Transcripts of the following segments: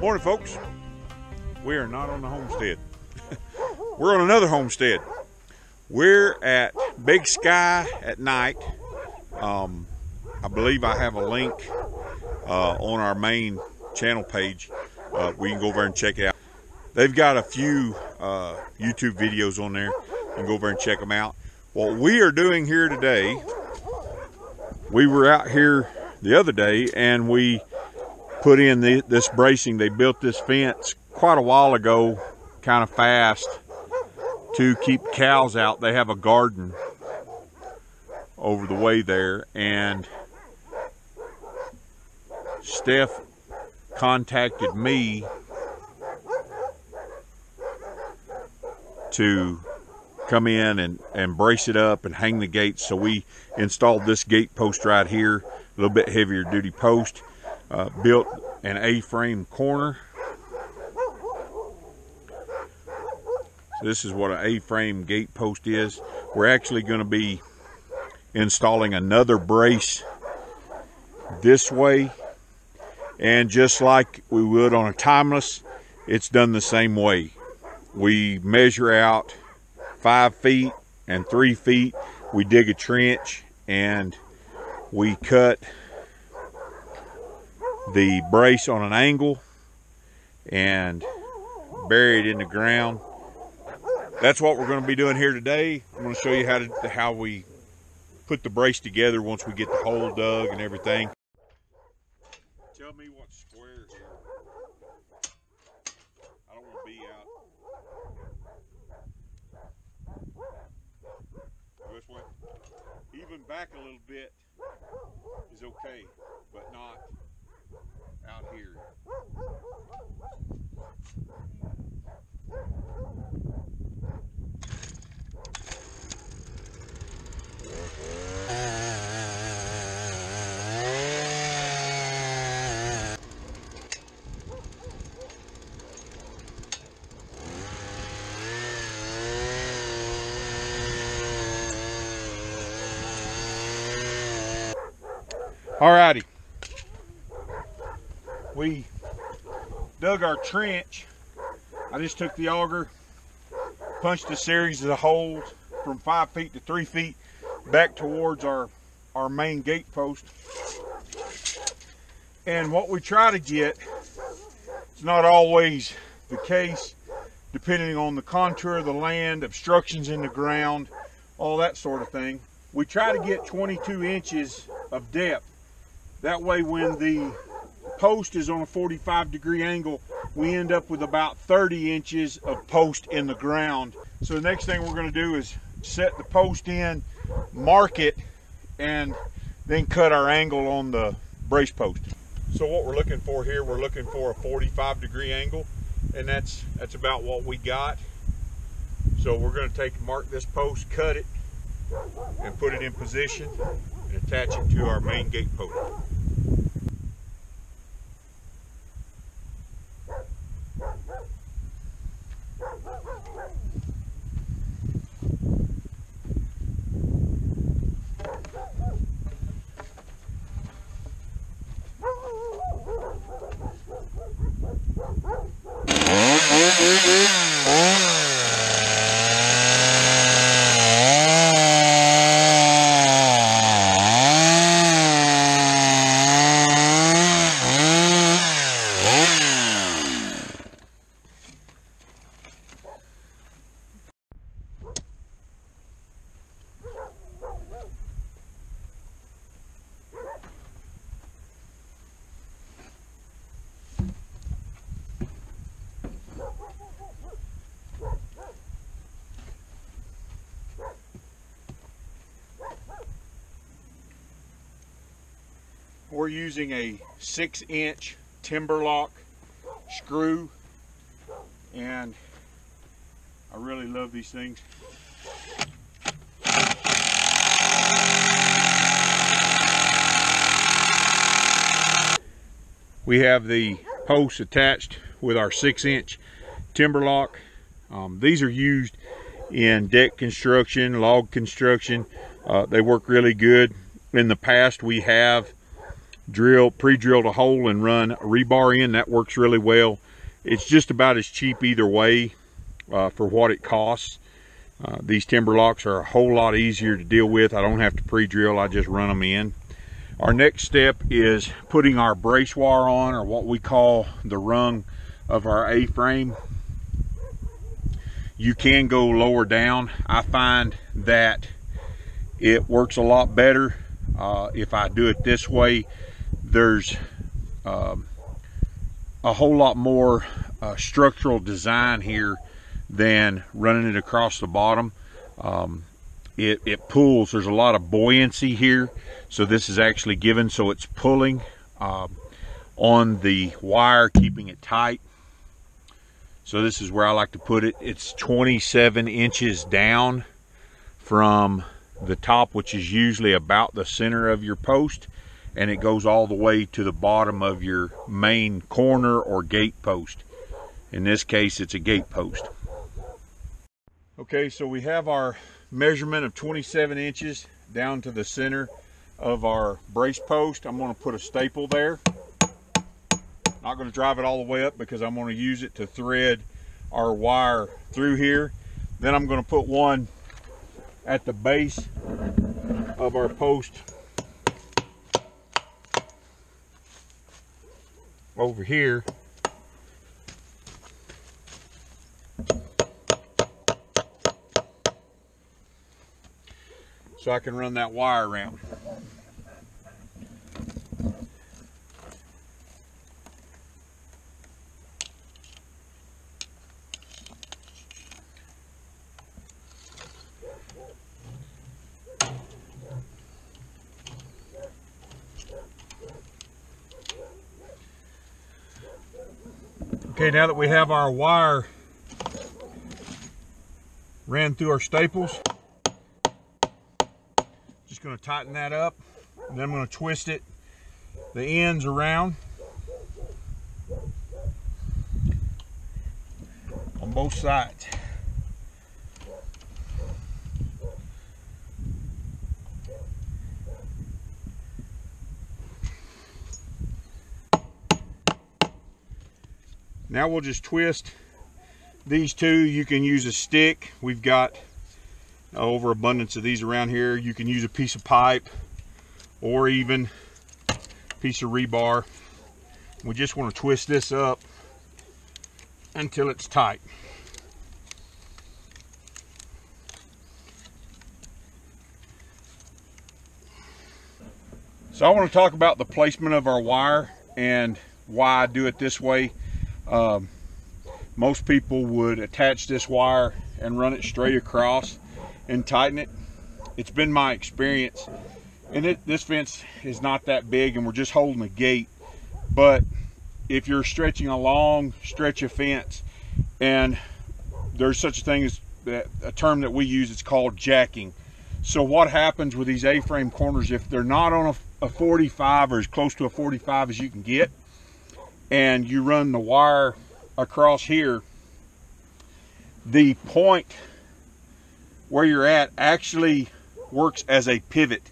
Morning, folks. We are not on the homestead. We're on another homestead. We're at Big Sky at night. Um, I believe I have a link uh, on our main channel page. Uh, we can go over and check it out. They've got a few uh, YouTube videos on there. You can go over and check them out. What we are doing here today, we were out here the other day and we put in the, this bracing. They built this fence quite a while ago, kind of fast, to keep cows out. They have a garden over the way there, and Steph contacted me to come in and, and brace it up and hang the gates. So we installed this gate post right here, a little bit heavier duty post, uh, built an A-frame corner. So this is what an A-frame gate post is. We're actually going to be installing another brace this way. And just like we would on a timeless, it's done the same way. We measure out five feet and three feet. We dig a trench and we cut the brace on an angle and bury it in the ground. That's what we're going to be doing here today. I'm going to show you how to how we put the brace together once we get the hole dug and everything. Tell me what's square here. I don't want to be out this way. Even back a little bit is okay, but not out here. Alrighty. We dug our trench. I just took the auger, punched a series of holes from five feet to three feet back towards our, our main gate post. And what we try to get, it's not always the case, depending on the contour of the land, obstructions in the ground, all that sort of thing. We try to get 22 inches of depth. That way when the post is on a 45 degree angle, we end up with about 30 inches of post in the ground. So the next thing we're gonna do is set the post in, mark it, and then cut our angle on the brace post. So what we're looking for here, we're looking for a 45 degree angle, and that's that's about what we got. So we're gonna take mark this post, cut it, and put it in position, and attach it to our main gate post. We're using a six inch TimberLOK screw and I really love these things. We have the posts attached with our six inch TimberLOK. Um, these are used in deck construction, log construction. Uh, they work really good. In the past, we have drill, pre-drilled a hole and run rebar in. That works really well. It's just about as cheap either way uh, for what it costs. Uh, these TimberLOKs are a whole lot easier to deal with. I don't have to pre-drill, I just run them in. Our next step is putting our brace wire on or what we call the rung of our A-frame. You can go lower down. I find that it works a lot better uh, if I do it this way. There's um, a whole lot more uh, structural design here than running it across the bottom. Um, it, it pulls, there's a lot of buoyancy here. So this is actually given, so it's pulling um, on the wire, keeping it tight. So this is where I like to put it. It's 27 inches down from the top, which is usually about the center of your post, and it goes all the way to the bottom of your main corner or gate post. In this case, it's a gate post. Okay, so we have our measurement of 27 inches down to the center of our brace post. I'm going to put a staple there. Not going to drive it all the way up because I'm going to use it to thread our wire through here. Then I'm going to put one at the base of our post over here so I can run that wire around. Okay, now that we have our wire ran through our staples, just going to tighten that up and then I'm going to twist it the ends around on both sides. Now we'll just twist these two. You can use a stick. We've got uh, an overabundance of these around here. You can use a piece of pipe or even a piece of rebar. We just want to twist this up until it's tight. So I want to talk about the placement of our wire and why I do it this way. Um, most people would attach this wire and run it straight across and tighten it. It's been my experience. And it, this fence is not that big and we're just holding a gate. But if you're stretching a long stretch of fence and there's such a thing as a term that we use, it's called jacking. So what happens with these A-frame corners, if they're not on a, a 45 or as close to a 45 as you can get, and you run the wire across here, the point where you're at actually works as a pivot.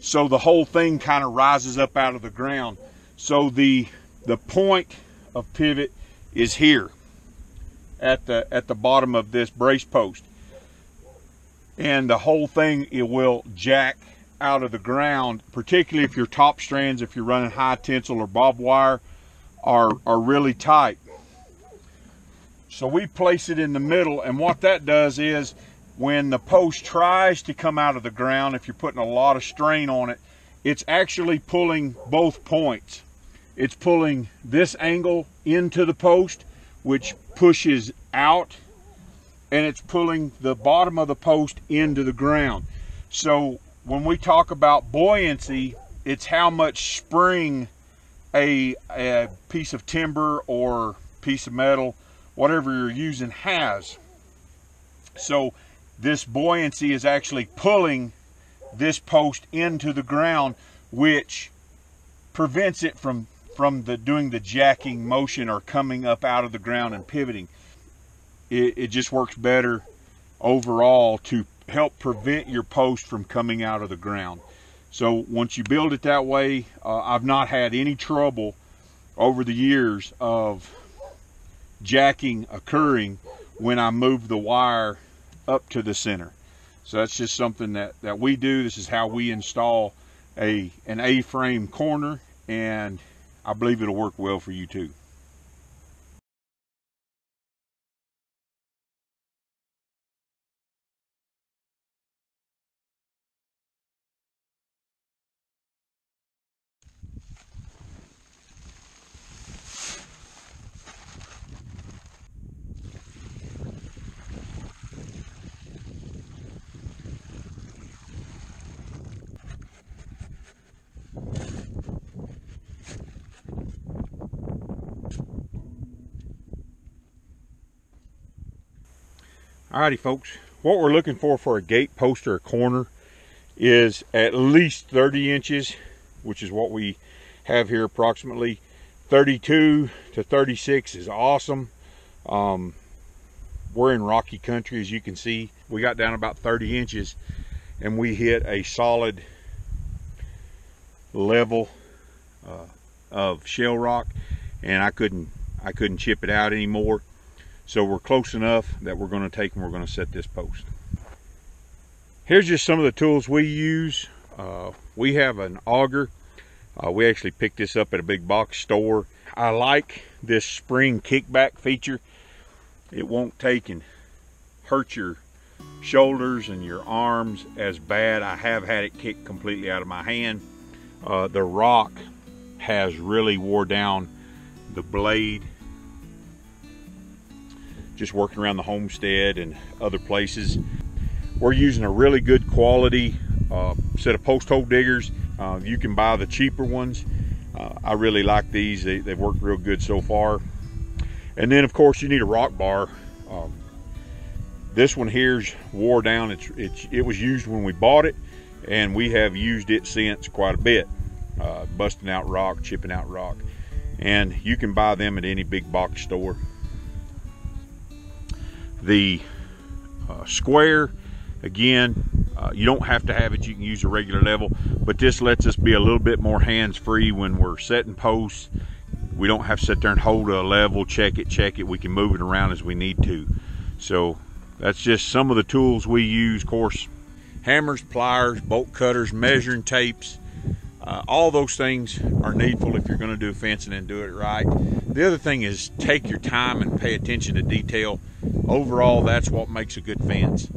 So the whole thing kind of rises up out of the ground. So the the point of pivot is here at the at the bottom of this brace post. And the whole thing it will jack out of the ground, particularly if your top strands, if you're running high tensile or bob wire, are, are really tight. So we place it in the middle and what that does is when the post tries to come out of the ground, if you're putting a lot of strain on it, it's actually pulling both points. It's pulling this angle into the post, which pushes out, and it's pulling the bottom of the post into the ground. So when we talk about buoyancy, it's how much spring a, a piece of timber or piece of metal, whatever you're using has. So this buoyancy is actually pulling this post into the ground, which prevents it from from the doing the jacking motion or coming up out of the ground and pivoting. It, it just works better overall to help prevent your post from coming out of the ground. So once you build it that way, uh, I've not had any trouble over the years of jacking occurring when I move the wire up to the center. So that's just something that, that we do. This is how we install a an A-frame corner and I believe it'll work well for you too. Alrighty folks, what we're looking for for a gate post or a corner is at least 30 inches, which is what we have here approximately. 32 to 36 is awesome. Um, we're in rocky country as you can see. We got down about 30 inches and we hit a solid level uh, of shell rock and I couldn't I couldn't chip it out anymore. So we're close enough that we're going to take and we're going to set this post. Here's just some of the tools we use. Uh, we have an auger. Uh, we actually picked this up at a big box store. I like this spring kickback feature. It won't take and hurt your shoulders and your arms as bad. I have had it kicked completely out of my hand. Uh, the rock has really wore down the blade just working around the homestead and other places. We're using a really good quality uh, set of post hole diggers. Uh, you can buy the cheaper ones. Uh, I really like these. They, have worked real good so far. And then of course you need a rock bar. Um, this one here's wore down. It's, it's, it was used when we bought it and we have used it since quite a bit. Uh, busting out rock, chipping out rock. And you can buy them at any big box store the uh, square. Again uh, you don't have to have it. You can use a regular level but this lets us be a little bit more hands-free when we're setting posts. We don't have to sit there and hold a level check it check it. We can move it around as we need to. So that's just some of the tools we use. Of course hammers pliers bolt cutters measuring tapes uh, all those things are needful if you're going to do fencing and do it right. The other thing is take your time and pay attention to detail. Overall, that's what makes a good fence.